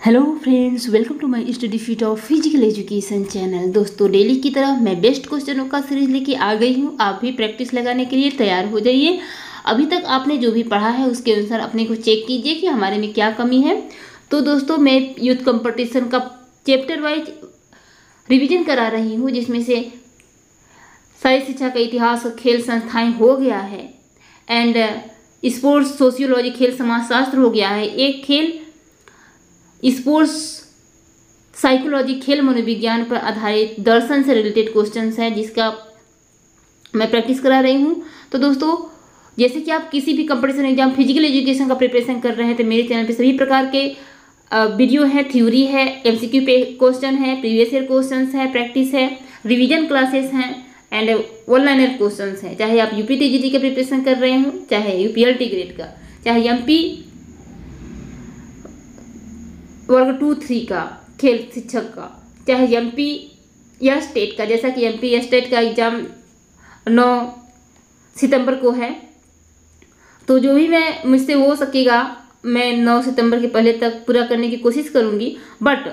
Hello friends welcome to my study fit of physical education channel दोस्तों daily की तरह मैं बेस्ट क्वेश्चनों का सीरीज़ लेके आ गई हूँ। आप भी प्रैक्टिस लगाने के लिए तैयार हो जाइए। अभी तक आपने जो भी पढ़ा है, उसके अनुसार अपने को चेक कीजिए कि हमारे में क्या कमी है। तो दोस्तों, मैं यूथ कंपटिशन का चैप्टर वाइज रिविजन करा रही हूँ, जिसमें से सारी शिक्षा का इतिहास और खेल संस्थाएँ हो गया है। एंड स्पोर्ट्स सोशियोलॉजी खेल, समाजशास्त्र हो गया है। एक खेल स्पोर्ट्स साइकोलॉजी खेल मनोविज्ञान पर आधारित दर्शन से रिलेटेड क्वेश्चंस हैं, जिसका मैं प्रैक्टिस करा रही हूँ। तो दोस्तों, जैसे कि आप किसी भी कंपटीशन एग्ज़ाम फ़िज़िकल एजुकेशन का प्रिपरेशन कर रहे हैं तो मेरे चैनल पे सभी प्रकार के वीडियो है थ्योरी है एमसीक्यू पे क्वेश्चन है प्रीवियस ईयर क्वेश्चन है प्रैक्टिस है रिविजन क्लासेस हैं एंड वन लाइनर क्वेश्चन हैं। चाहे आप यूपी टी का प्रिपरेशन कर रहे हो, चाहे यूपीएल टी ग्रेड का, चाहे एमपी वर्ग टू थ्री का, खेल शिक्षक का, चाहे एमपी या स्टेट का, जैसा कि एमपी या स्टेट का एग्ज़ाम नौ सितंबर को है तो जो भी मैं, मुझसे हो सकेगा, मैं नौ सितंबर के पहले तक पूरा करने की कोशिश करूँगी बट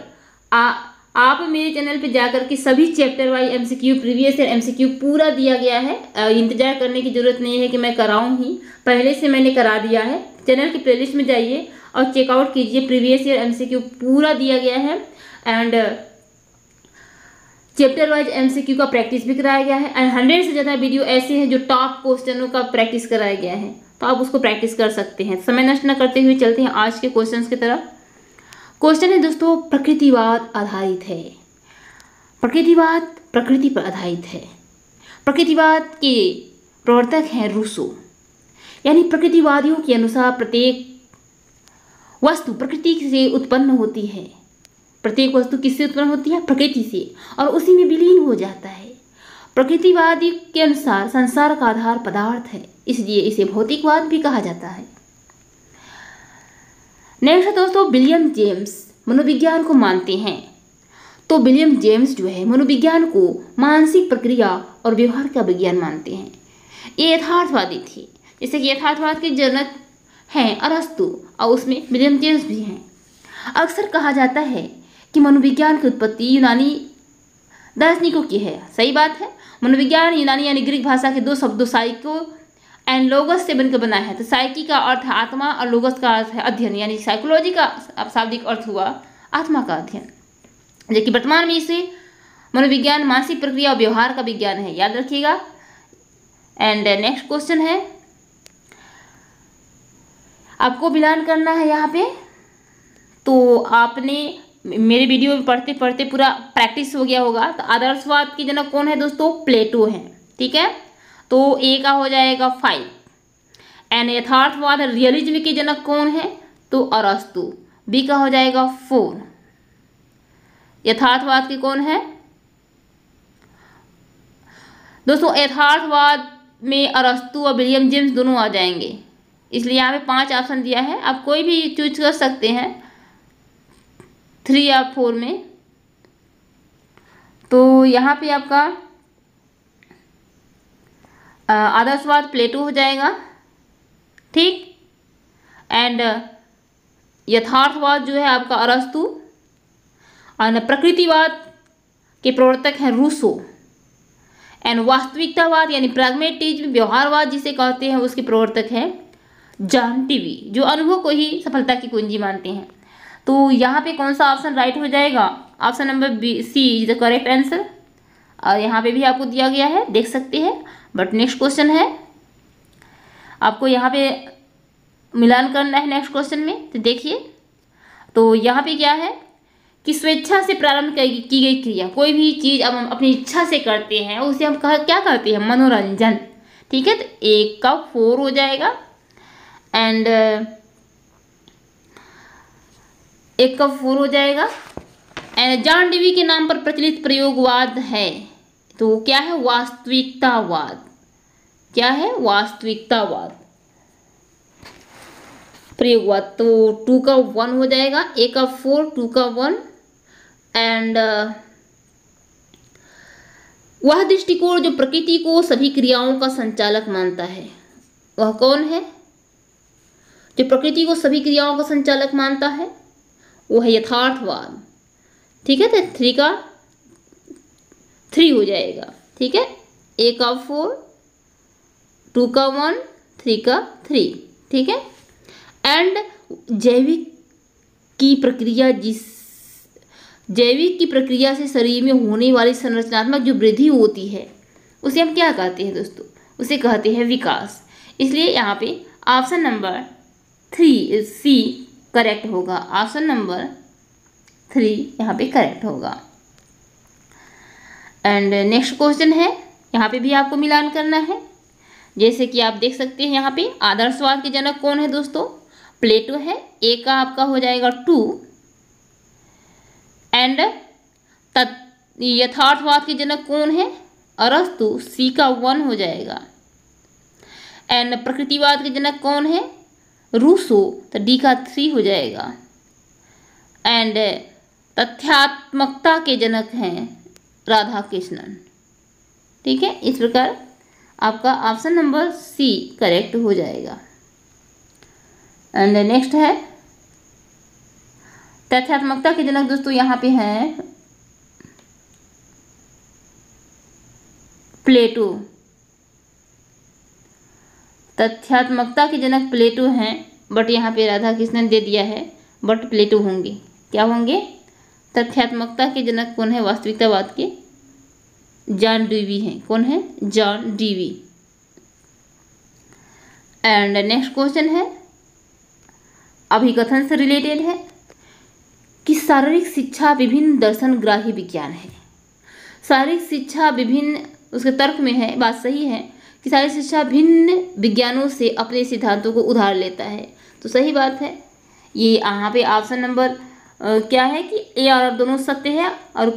आ, आप मेरे चैनल पे जाकर के सभी chapter wise MCQ previous year MCQ पूरा दिया गया है इंतज़ार करने की ज़रूरत नहीं है कि मैं कराऊँ ही, पहले से मैंने करा दिया है चैनल की प्लेलिस्ट में जाइए और चेकआउट कीजिए। प्रीवियस ईयर एमसीक्यू पूरा दिया गया है। एंड चैप्टर वाइज एमसीक्यू का प्रैक्टिस भी कराया गया है। एंड हंड्रेड से ज़्यादा वीडियो ऐसे हैं जो टॉप क्वेश्चनों का प्रैक्टिस कराया गया है। तो आप उसको प्रैक्टिस कर सकते हैं। समय नष्ट न करते हुए चलते हैं आज के क्वेश्चन की तरफ़। क्वेश्चन है दोस्तों, प्रकृतिवाद आधारित है। प्रकृतिवाद प्रकृति पर आधारित है। प्रकृतिवाद के प्रवर्तक हैं रूसो। यानी प्रकृतिवादियों के अनुसार प्रत्येक वस्तु प्रकृति से उत्पन्न होती है। प्रत्येक वस्तु किससे उत्पन्न होती है? प्रकृति से, और उसी में विलीन हो जाता है। प्रकृतिवादी के अनुसार संसार का आधार पदार्थ है, इसलिए इसे भौतिकवाद भी कहा जाता है। नेक्स्ट दोस्तों, विलियम जेम्स मनोविज्ञान को मानते हैं। तो विलियम जेम्स जो है, मनोविज्ञान को मानसिक प्रक्रिया और व्यवहार का विज्ञान मानते हैं। ये यथार्थवादी थे, जैसे कि यथार्थवाद के जनक हैं, अरस्तु, और उसमें जेम्स भी हैं। अक्सर कहा जाता है कि मनोविज्ञान की उत्पत्ति यूनानी दार्शनिकों की है। सही बात है, मनोविज्ञान यूनानी यानी ग्रीक भाषा के दो शब्दों, साइको एंड लोगस से बनकर बना है। तो साइकी का अर्थ है आत्मा और लोगस का अर्थ है अध्ययन, यानी साइकोलॉजी का शाब्दिक अर्थ हुआ आत्मा का अध्ययन। जबकि वर्तमान में इसे मनोविज्ञान मानसिक प्रक्रिया और व्यवहार का विज्ञान है। याद रखिएगा। एंड नेक्स्ट क्वेश्चन है आपको मिलान करना है यहाँ पे? तो आपने मेरे वीडियो में पढ़ते पढ़ते पूरा प्रैक्टिस हो गया होगा। तो आदर्शवाद के जनक कौन है दोस्तों? प्लेटो है, ठीक है? तो ए का हो जाएगा फाइव एंड यथार्थवाद रियलिज्म के जनक कौन है? तो अरस्तु. बी का हो जाएगा फोर यथार्थवाद के कौन है? दोस्तों, यथार्थवाद में अरस्तु और विलियम जेम्स दोनों आ जाएँगे। इसलिए यहाँ पे पाँच ऑप्शन दिया है। आप कोई भी चूज़ कर सकते हैं। थ्री या फोर में। तो यहाँ पे आपका आदर्शवाद प्लेटो हो जाएगा। ठीक? एंड यथार्थवाद जो है आपका अरस्तु। और प्रकृतिवाद के प्रवर्तक हैं रूसो। एंड वास्तविकतावाद यानी प्राग्मेटिज्म व्यवहारवाद जिसे कहते हैं, उसके प्रवर्तक हैं। जॉन टीवी, जो अनुभव को ही सफलता की कुंजी मानते हैं। तो यहाँ पे कौन सा ऑप्शन राइट हो जाएगा? Option number B, C is the correct answer और यहाँ पे भी आपको दिया गया है, देख सकते हैं। बट नेक्स्ट क्वेश्चन है। आपको यहाँ पे मिलान करना है नेक्स्ट क्वेश्चन में तो देखिए। तो यहाँ पे क्या है? कि स्वेच्छा से प्रारंभ की गई क्रिया। कोई भी चीज़ अब हम अपनी इच्छा से करते हैं, उसे हम क्या करते हैं? मनोरंजन। ठीक है तो एक का फोर हो जाएगा। एंड uh, एक का फोर हो जाएगा। एंड जॉन डीवी के नाम पर प्रचलित प्रयोगवाद है। तो क्या है वास्तविकतावाद? क्या है वास्तविकतावाद? प्रयोगवाद तो टू का वन हो जाएगा ए का फोर टू का वन एंड वह दृष्टिकोण जो प्रकृति को सभी क्रियाओं का संचालक मानता है। वह कौन है? जो प्रकृति को सभी क्रियाओं का संचालक मानता है, वो है यथार्थवाद ठीक है तो थ्री का थ्री हो जाएगा। ठीक है ए का फोर टू का वन थ्री का थ्री ठीक है? एंड जैविक की प्रक्रिया जिस, जैविक की प्रक्रिया से शरीर में होने वाली संरचनात्मक जो वृद्धि होती है, उसे हम क्या कहते हैं दोस्तों? उसे कहते हैं विकास। इसलिए यहाँ पे option number three C correct होगा। ऑप्शन नंबर थ्री यहाँ पे करेक्ट होगा। एंड नेक्स्ट क्वेश्चन है। यहाँ पे भी आपको मिलान करना है। जैसे कि आप देख सकते हैं यहाँ पे आदर्शवाद के जनक कौन है दोस्तों? प्लेटो है। ए का आपका हो जाएगा टू एंड यथार्थवाद के जनक कौन है? अरस्तु। सी का वन हो जाएगा। एंड प्रकृतिवाद के जनक कौन है? रूसो तो डी का थ्री हो जाएगा। एंड तथ्यात्मकता के जनक हैं राधा कृष्णन ठीक है? इस प्रकार आपका ऑप्शन नंबर सी करेक्ट हो जाएगा। एंड नेक्स्ट है। तथ्यात्मकता के जनक दोस्तों यहाँ पे हैं प्लेटो। तथ्यात्मकता के जनक प्लेटो हैं बट यहाँ पे राधा कृष्णन दे दिया है बट प्लेटो होंगे। क्या होंगे? तथ्यात्मकता के जनक कौन है वास्तविकतावाद के? जॉन डीवी हैं। कौन है? John Dewey. And next question है अभिकथन से रिलेटेड है, कि शारीरिक शिक्षा विभिन्न दर्शन ग्राही विज्ञान है। शारीरिक शिक्षा विभिन्न, उसके तर्क में है, बात सही है कि शारीरिक शिक्षा भिन्न विज्ञानों से अपने सिद्धांतों को उधार लेता है। तो सही बात है। ये यहाँ पे ऑप्शन नंबर क्या है कि ए और आर दोनों सत्य है और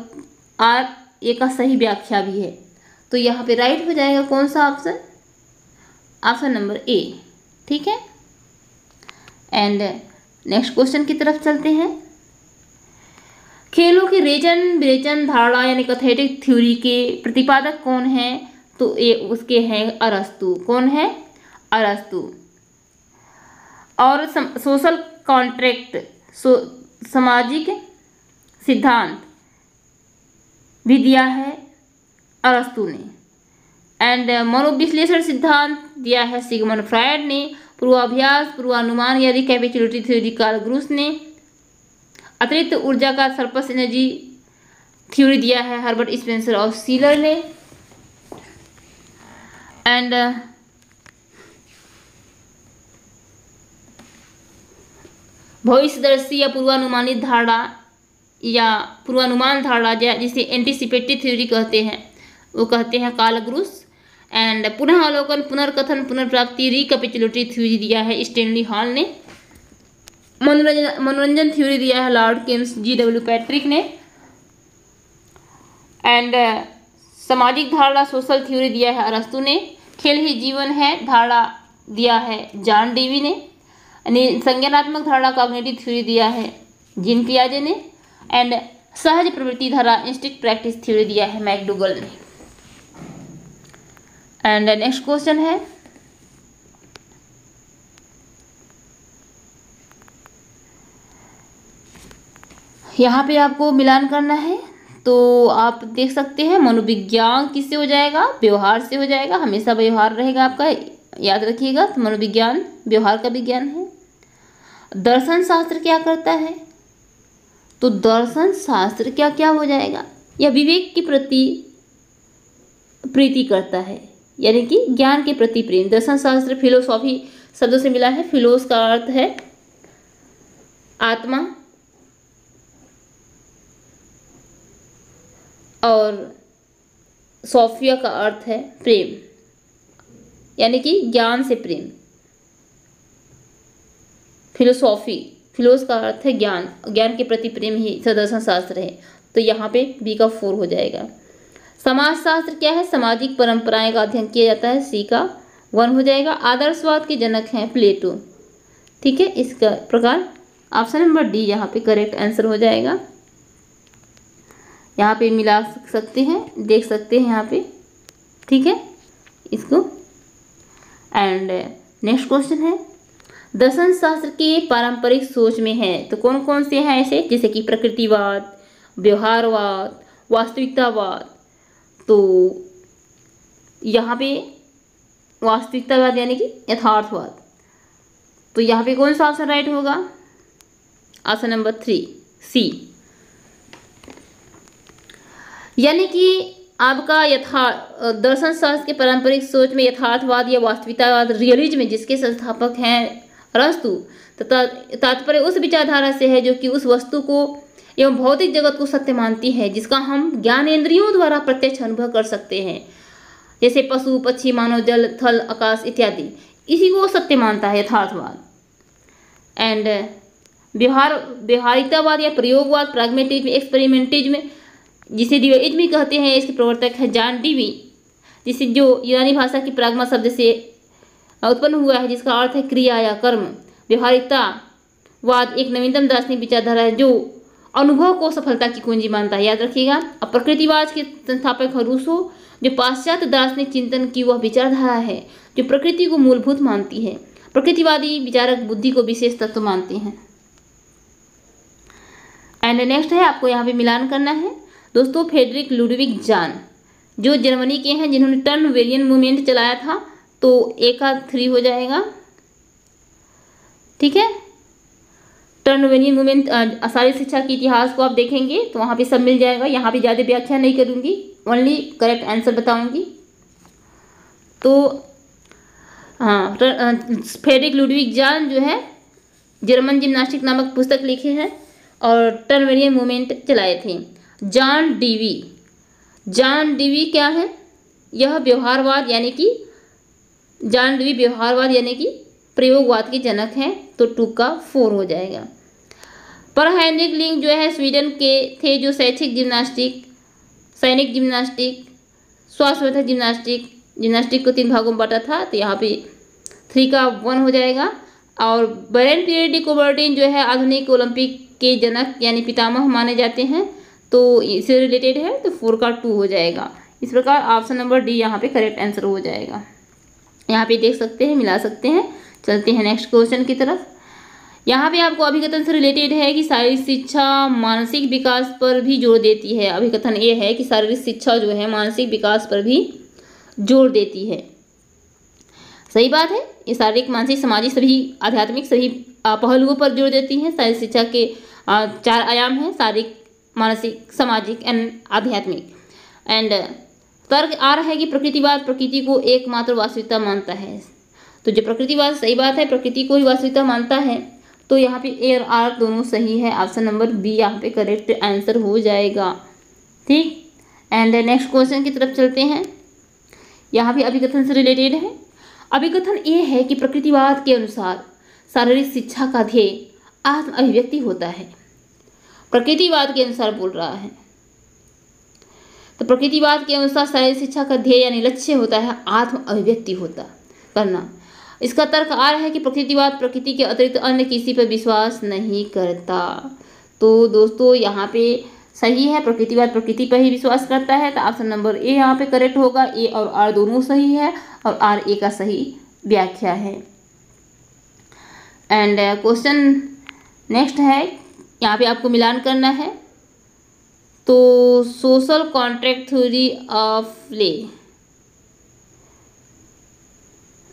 आर ए का सही व्याख्या भी है। तो यहाँ पे राइट हो जाएगा कौन सा ऑप्शन ऑप्शन नंबर ए ठीक है? एंड नेक्स्ट क्वेश्चन की तरफ़ चलते हैं। खेलों की रेजन ब्रेजन धारणा यानी कथेटिक थ्योरी के प्रतिपादक कौन है? तो ये उसके हैं अरस्तु। कौन है? अरस्तु। और सोशल कॉन्ट्रैक्ट सो, सामाजिक सिद्धांत। भी दिया है अरस्तु ने। एंड मनोविश्लेषण सिद्धांत दिया है सिगमन फ्रायड ने। पूर्वाभ्यास, पूर्वानुमान या रिकैपिचुलेटरी थ्योरी कार्ल ग्रूस ने। अतिरिक्त ऊर्जा का सरपस एनर्जी थ्योरी दिया है हर्बर्ट स्पेंसर और सीलर ने। एंड भविष्यदर्शी या पूर्वानुमानित धारणा या पूर्वानुमान धारणा जिसे एंटीसिपेटिव थ्योरी कहते हैं, वो कहते हैं कालग्रुस। एंड पुनः अवलोकन, पुनर्कथन, पुनर्प्राप्ति रिकैपिचुलेटरी थ्योरी दिया है स्टेनली हॉल ने। मनोरंजन मनोरंजन थ्योरी दिया है Lord Kames G W Patrick ने। एंड सामाजिक धारणा सोशल थ्योरी दिया है अरस्तु ने। खेल ही जीवन है धारणा दिया है जॉन डीवी ने। संज्ञानात्मक धारणा कॉग्निटिव थ्योरी दिया है, जिन पियाजे ने एंड सहज प्रवृत्ति धारा इंस्टिक प्रैक्टिस थ्योरी दिया है मैकडूगल ने। एंड नेक्स्ट क्वेश्चन है, यहाँ पे आपको मिलान करना है। तो आप देख सकते हैं, मनोविज्ञान किससे हो जाएगा? व्यवहार से हो जाएगा। हमेशा व्यवहार रहेगा आपका। याद रखिएगा तो मनोविज्ञान व्यवहार का विज्ञान है। दर्शन शास्त्र क्या करता है? तो दर्शन शास्त्र क्या क्या हो जाएगा? या विवेक के प्रति प्रीति करता है। यानी कि ज्ञान के प्रति प्रेम। दर्शन शास्त्र फिलोसॉफी शब्दों से मिला है। फिलोस का अर्थ है आत्मा। और सोफिया का अर्थ है प्रेम। यानी कि ज्ञान से प्रेम। फिलोसॉफी, फिलोस का अर्थ है ज्ञान। ज्ञान के प्रति प्रेम ही सदर्शन शास्त्र है। तो यहाँ पे बी का फोर हो जाएगा। समाज शास्त्र क्या है? सामाजिक परंपराएँ का अध्ययन किया जाता है। सी का वन हो जाएगा। आदर्शवाद के जनक हैं प्लेटो। ठीक है? इसका प्रकार ऑप्शन नंबर डी यहाँ पे करेक्ट आंसर हो जाएगा। यहाँ पे मिला सकते हैं, देख सकते हैं यहाँ पे। ठीक है? इसको। एंड नेक्स्ट क्वेश्चन है। दर्शन शास्त्र के पारंपरिक सोच में है तो कौन कौन से हैं ऐसे? जैसे कि प्रकृतिवाद, व्यवहारवाद, वास्तविकतावाद। तो यहाँ पे वास्तविकतावाद यानी कि यथार्थवाद। तो यहाँ पे कौन सा ऑप्शन राइट होगा? Option number three, C. यानी कि आपका यथा दर्शन शास्त्र के पारंपरिक सोच में यथार्थवाद या वास्तविकतावाद रियलिज्म जिसके संस्थापक हैं अरस्तु तथा तात्पर्य उस विचारधारा से है जो कि उस वस्तु को एवं भौतिक जगत को सत्य मानती है, जिसका हम ज्ञानेन्द्रियों द्वारा प्रत्यक्ष अनुभव कर सकते हैं। जैसे पशु, पक्षी, मानव, जल, थल, आकाश इत्यादि। इसी को सत्य मानता है यथार्थवाद। एंड व्यवहार, व्यवहारिकतावाद या प्रयोगवाद प्राग्मेटिज्म एक्सपेरिमेंटिज्म जिसे दिवेइज्म कहते हैं, इसके प्रवर्तक है जान डीवी जिसे जो यूनानी भाषा की प्राग्मा शब्द से उत्पन्न हुआ है, जिसका अर्थ है क्रिया या कर्म। व्यवहारिकता, वाद, एक नवीनतम दार्शनिक विचारधारा है, जो अनुभव को सफलता की कुंजी मानता है। याद रखिएगा, अब प्रकृतिवाद के संस्थापक है रूसो, जो पाश्चात्य दार्शनिक चिंतन की वह विचारधारा है, जो प्रकृति को मूलभूत मानती है। प्रकृतिवादी विचारक बुद्धि को विशेष तत्व मानते हैं। एंड नेक्स्ट है, आपको यहाँ पे मिलान करना है। दोस्तों फेडरिक लुडविक जान, जो जर्मनी के हैं, जिन्होंने टर्न वेरियन मूवमेंट चलाया था तो एक का थ्री हो जाएगा। ठीक है? टर्न वेरियन मूवमेंट सारी शिक्षा के इतिहास को आप देखेंगे तो वहाँ पे सब मिल जाएगा। यहाँ पे ज़्यादा व्याख्या नहीं करूँगी ओनली करेक्ट आंसर बताऊँगी। तो हाँ फेडरिक लुडविक जान जो है, जर्मन जिम्नास्टिक नामक पुस्तक लिखे हैं, और टर्न वेरियन मूवमेंट चलाए थे। John Dewey. जॉन डीवी क्या है? यह व्यवहारवाद यानी कि जॉन डीवी व्यवहारवाद यानी कि प्रयोगवाद के जनक हैं तो टू का फोर हो जाएगा। पर हैंड्रिक लिंग जो है, स्वीडन के थे जो शैक्षिक जिम्नास्टिक, सैनिक जिम्नास्टिक स्वास्थ्य जिम्नास्टिक जिम्नास्टिक को तीन भागों में बांटा था तो यहाँ पे थ्री का वन हो जाएगा। और बरेन पीरियड कोबर्टिन जो है, आधुनिक ओलंपिक के जनक यानी पितामह माने जाते हैं। तो इससे रिलेटेड है तो फोर का टू हो जाएगा। इस प्रकार ऑप्शन नंबर डी यहाँ पे करेक्ट आंसर हो जाएगा। यहाँ पे देख सकते हैं, मिला सकते हैं। चलते हैं नेक्स्ट क्वेश्चन की तरफ़। यहाँ पे आपको अभिकथन से रिलेटेड है कि शारीरिक शिक्षा मानसिक विकास पर भी ज़ोर देती है। अभिकथन ये है कि शारीरिक शिक्षा जो है, मानसिक विकास पर भी ज़ोर देती है। सही बात है, ये शारीरिक, मानसिक, सामाजिक सभी, आध्यात्मिक सभी पहलुओं पर ज़ोर देती है। शारीरिक शिक्षा के चार आयाम हैं, शारीरिक मानसिक, सामाजिक एंड आध्यात्मिक। एंड तर्क आ रहा है कि प्रकृतिवाद प्रकृति को एकमात्र वास्तविकता मानता है। तो जो प्रकृतिवाद सही बात है, प्रकृति को ही वास्तविकता मानता है तो यहाँ पे ए और आर दोनों सही है। ऑप्शन नंबर बी यहाँ पे करेक्ट आंसर हो जाएगा। ठीक? एंड नेक्स्ट क्वेश्चन की तरफ़ चलते हैं। यहाँ भी अभिकथन से रिलेटेड है। अभिकथन ये है कि प्रकृतिवाद के अनुसार शारीरिक शिक्षा का ध्येय आत्म अभिव्यक्ति होता है। प्रकृतिवाद के अनुसार बोल रहा है। तो प्रकृतिवाद के अनुसार शारीरिक शिक्षा का ध्येय यानी लक्ष्य होता है आत्म अभिव्यक्ति होता, करना। इसका तर्क आ रहा है कि प्रकृतिवाद प्रकृति के अतिरिक्त अन्य किसी पर विश्वास नहीं करता। तो दोस्तों, यहाँ पे सही है, प्रकृतिवाद प्रकृति पर ही विश्वास करता है तो ऑप्शन नंबर ए यहाँ पे करेक्ट होगा। ए और आर दोनों सही है और आर ए का सही व्याख्या है। एंड क्वेश्चन नेक्स्ट है यहाँ पे आपको मिलान करना है। तो सोशल कॉन्ट्रैक्ट थ्योरी ऑफ़ ले।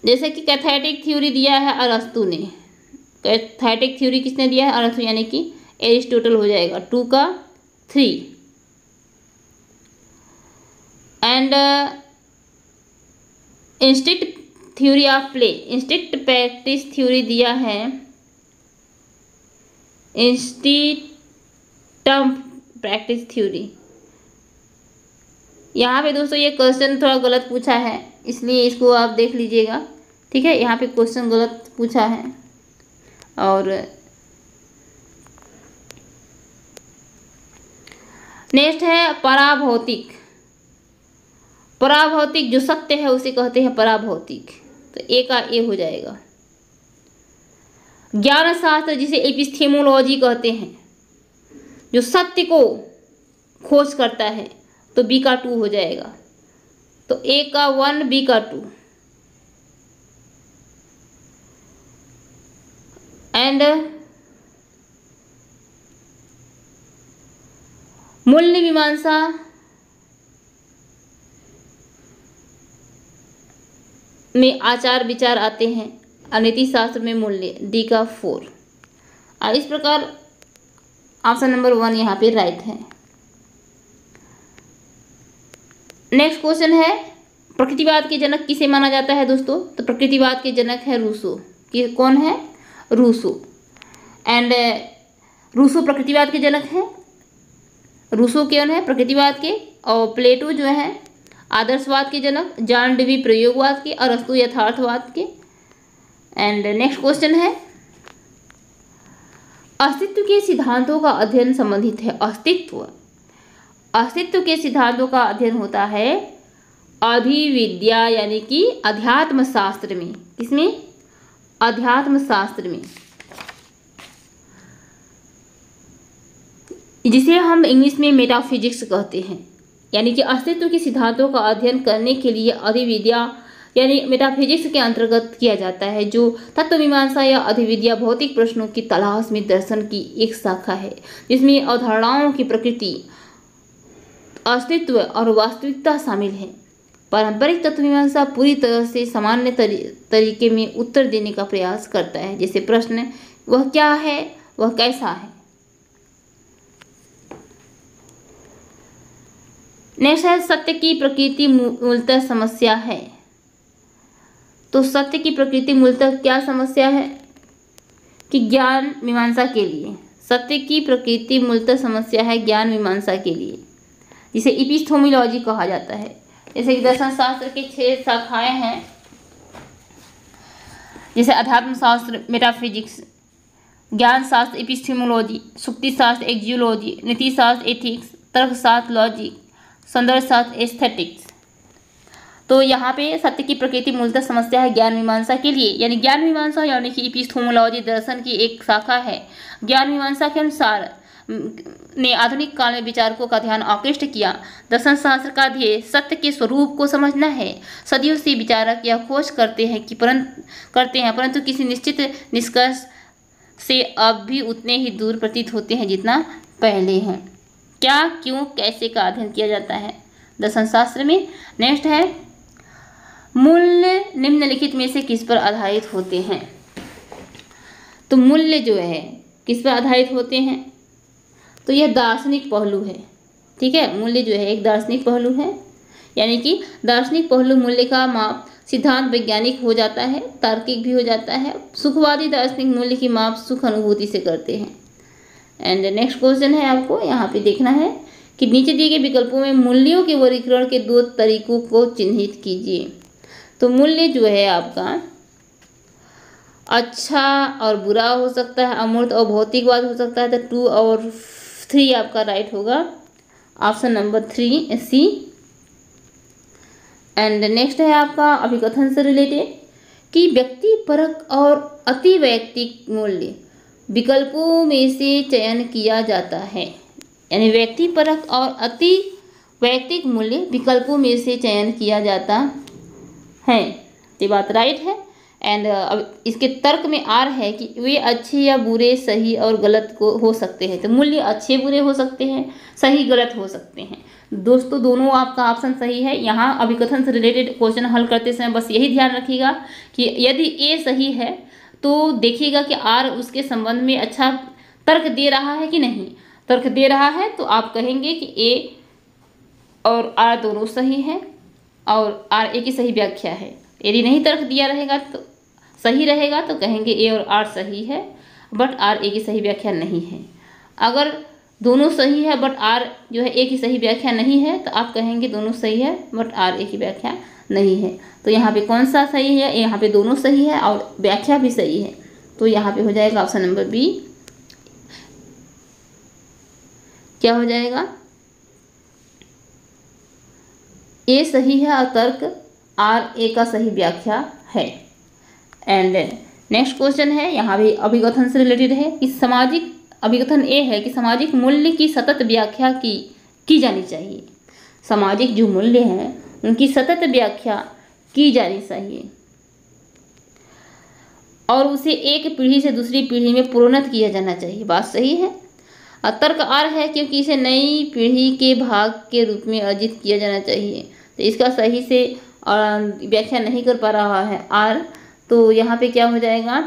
जैसे कि कैथेटिक थ्योरी दिया है अरस्तु ने। कैथेटिक थ्योरी किसने दिया है? अरस्तु, यानी कि एरिस्टोटल हो जाएगा। टू का three. And instinct theory of play instinct practice theory दिया है। इंस्टीटम प्रैक्टिस थ्योरी यहाँ पे दोस्तों ये क्वेश्चन थोड़ा गलत पूछा है, इसलिए इसको आप देख लीजिएगा। ठीक है, यहाँ पे क्वेश्चन गलत पूछा है। और नेक्स्ट है पराभौतिक। पराभौतिक जो सत्य है उसे कहते हैं पराभौतिक। तो ए का ए हो जाएगा। ज्ञान शास्त्र जिसे एपिस्थेमोलॉजी कहते हैं, जो सत्य को खोज करता है तो बी का टू हो जाएगा। तो ए का वन, बी का टू। एंड मूल्य मीमांसा, में आचार विचार आते हैं। अनिति शास्त्र में मूल्य, डी का फोर इस प्रकार ऑप्शन नंबर वन यहाँ पे राइट है। नेक्स्ट क्वेश्चन है, प्रकृतिवाद के जनक किसे माना जाता है दोस्तों? तो प्रकृतिवाद के जनक है रूसो। कि कौन है? रूसो। एंड रूसो प्रकृतिवाद के जनक हैं। रूसो कौन है? प्रकृतिवाद के। और प्लेटो जो है, आदर्शवाद के जनक जान डिवी प्रयोगवाद के और अस्तु यथार्थवाद के। एंड नेक्स्ट क्वेश्चन है, अस्तित्व के सिद्धांतों का अध्ययन संबंधित है अस्तित्व। अस्तित्व के सिद्धांतों का अध्ययन होता है अधिविद्या, यानी कि अध्यात्म शास्त्र में। किसमें? अध्यात्म शास्त्र में। जिसे हम इंग्लिश में मेटाफिजिक्स कहते हैं। यानी कि अस्तित्व के सिद्धांतों का अध्ययन करने के लिए अधिविद्या यानी मेटाफिजिक्स के अंतर्गत किया जाता है जो तत्व मीमांसा या अधिविद्या भौतिक प्रश्नों की तलाश में दर्शन की एक शाखा है जिसमें अवधारणाओं की प्रकृति अस्तित्व और वास्तविकता शामिल है। पारंपरिक तत्व मीमांसा पूरी तरह से सामान्य तरी, तरीके में उत्तर देने का प्रयास करता है जैसे प्रश्न वह क्या है? वह कैसा है? नेक्स्ट है सत्य की प्रकृति मूलतः समस्या है। तो सत्य की प्रकृति मूलतः क्या समस्या है? कि ज्ञान मीमांसा के लिए। सत्य की प्रकृति मूलतः समस्या है ज्ञान मीमांसा के लिए, जिसे इपिस्थोमिलॉजी कहा जाता है। जैसे कि दर्शन शास्त्र की छह शाखाएँ हैं, जैसे अध्यात्म शास्त्र मेटाफिजिक्स ज्ञान शास्त्र इपिस्थोमोलॉजी सुक्ति शास्त्र एक्जियोलॉजी नीति शास्त्र एथिक्स तर्कशास्त्र लॉजिक सौंदर्य शास्त्र एस्थेटिक्स तो यहाँ पे सत्य की प्रकृति मूलतः समस्या है ज्ञान मीमांसा के लिए। यानी ज्ञान मीमांसा यानी कि इपिस्थोमोलॉजी दर्शन की एक शाखा है। ज्ञान मीमांसा के अनुसार ने आधुनिक काल में विचारकों का ध्यान आकृष्ट किया। दर्शन शास्त्र का ध्येय सत्य के स्वरूप को समझना है। सदियों से विचारक यह खोज करते हैं कि परंतु करते हैं, परंतु किसी निश्चित निष्कर्ष से अब भी उतने ही दूर प्रतीत होते हैं जितना पहले हैं। क्या, क्यों, कैसे का अध्ययन किया जाता है? दर्शन शास्त्र में। नेक्स्ट है मूल्य निम्नलिखित में से किस पर आधारित होते हैं? तो मूल्य जो है, किस पर आधारित होते हैं? तो यह दार्शनिक पहलू है, ठीक है? मूल्य जो है, एक दार्शनिक पहलू है। यानी कि दार्शनिक पहलू मूल्य का माप सिद्धांत वैज्ञानिक हो जाता है, तार्किक भी हो जाता है, सुखवादी दार्शनिक मूल्य की माप सुख अनुभूति से करते हैं। एंड नेक्स्ट क्वेश्चन है आपको, यहाँ पे देखना है कि नीचे दिए गए विकल्पों में मूल्यों के वर्गीकरण के दो तरीकों को चिन्हित कीजिए। तो मूल्य जो है आपका अच्छा और बुरा हो सकता है, अमूर्त और भौतिकवाद हो सकता है तो टू और थ्री आपका राइट होगा। Option number three C and next है आपका अभिकथन से रिलेटेड कि व्यक्ति परक और अति वैयक्तिक मूल्य विकल्पों में से चयन किया जाता है। यानी व्यक्ति परक और अति वैयक्तिक मूल्य विकल्पों में से चयन किया जाता है ये बात राइट है। एंड अब इसके तर्क में आर है कि वे अच्छे या बुरे, सही और गलत को हो सकते हैं। तो मूल्य अच्छे, बुरे हो सकते हैं, सही, गलत हो सकते हैं। दोस्तों, दोनों आपका ऑप्शन सही है। यहाँ अभिकथन से रिलेटेड क्वेश्चन हल करते समय बस यही ध्यान रखिएगा कि यदि ए सही है तो देखिएगा कि आर उसके संबंध में अच्छा तर्क दे रहा है कि नहीं। तर्क दे रहा है तो आप कहेंगे कि ए और आर दोनों सही है। और आर ए की सही व्याख्या है। यदि नहीं तर्क दिया रहेगा तो सही रहेगा तो कहेंगे ए और आर सही है, बट आर ए की सही व्याख्या नहीं है। अगर दोनों सही है, बट आर जो है ए की सही व्याख्या नहीं है तो आप कहेंगे दोनों सही है, बट आर ए की व्याख्या नहीं है। तो यहाँ पे कौन सा सही है? यहाँ पे दोनों सही है और व्याख्या भी सही है। तो यहाँ पे हो जाएगा ऑप्शन नंबर बी। क्या हो जाएगा? ए सही है और तर्क आर ए का सही व्याख्या है। एंड नेक्स्ट क्वेश्चन है, यहाँ भी अभिगथन से रिलेटेड है कि सामाजिक, अभिगथन ए है कि सामाजिक मूल्य की सतत व्याख्या की की जानी चाहिए। सामाजिक जो मूल्य हैं, उनकी सतत व्याख्या की जानी चाहिए। और उसे एक पीढ़ी से दूसरी पीढ़ी में प्रोन्नत किया जाना चाहिए। बात सही है? तर्क आर है क्योंकि इसे नई पीढ़ी के भाग के रूप में अर्जित किया जाना चाहिए। तो इसका सही से व्याख्या नहीं कर पा रहा है आर तो यहाँ पे क्या हो जाएगा?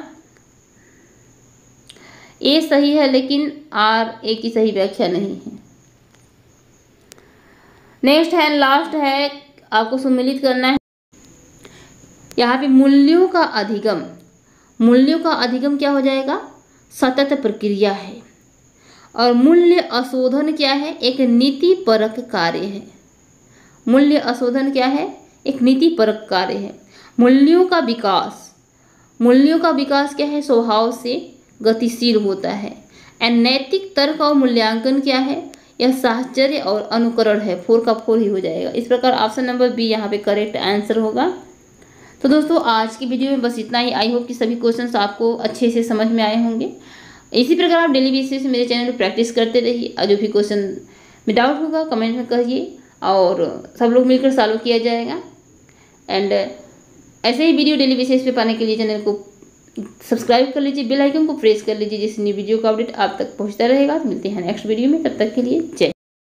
ए सही है, लेकिन आर ए की सही व्याख्या नहीं है। नेक्स्ट है लास्ट है, आपको सम्मिलित करना है। यहाँ पे मूल्यों का अधिगम, मूल्यों का अधिगम क्या हो जाएगा? सतत प्रक्रिया है। और मूल्य अशोधन क्या है? एक नीति परक कार्य है। मूल्य अशोधन क्या है? एक नीति परक कार्य है। मूल्यों का विकास। मूल्यों का विकास क्या है? स्वभाव से गतिशील होता है। एंड नैतिक तर्क और मूल्यांकन क्या है? यह साहचर्य और अनुकरण है। फोर का फोर ही हो जाएगा। इस प्रकार ऑप्शन नंबर बी यहाँ पे करेक्ट आंसर होगा। तो दोस्तों, आज की वीडियो में बस इतना ही। आई होप कि सभी क्वेश्चंस आपको अच्छे से समझ में आए होंगे। इसी प्रकार आप डेली बेसिस मेरे चैनल पर प्रैक्टिस करते रहिए। और जो भी क्वेश्चन में डाउट होगा कमेंट में कहिए। और सब लोग मिलकर सॉल्व किया जाएगा। एंड ऐसे ही वीडियो डेली बेसिस पे पाने के लिए चैनल को सब्सक्राइब कर लीजिए बेल आइकन को प्रेस कर लीजिए, जिससे न्यू वीडियो का अपडेट आप तक पहुँचता रहेगा। तो मिलते हैं नेक्स्ट वीडियो में, तब तक के लिए जय।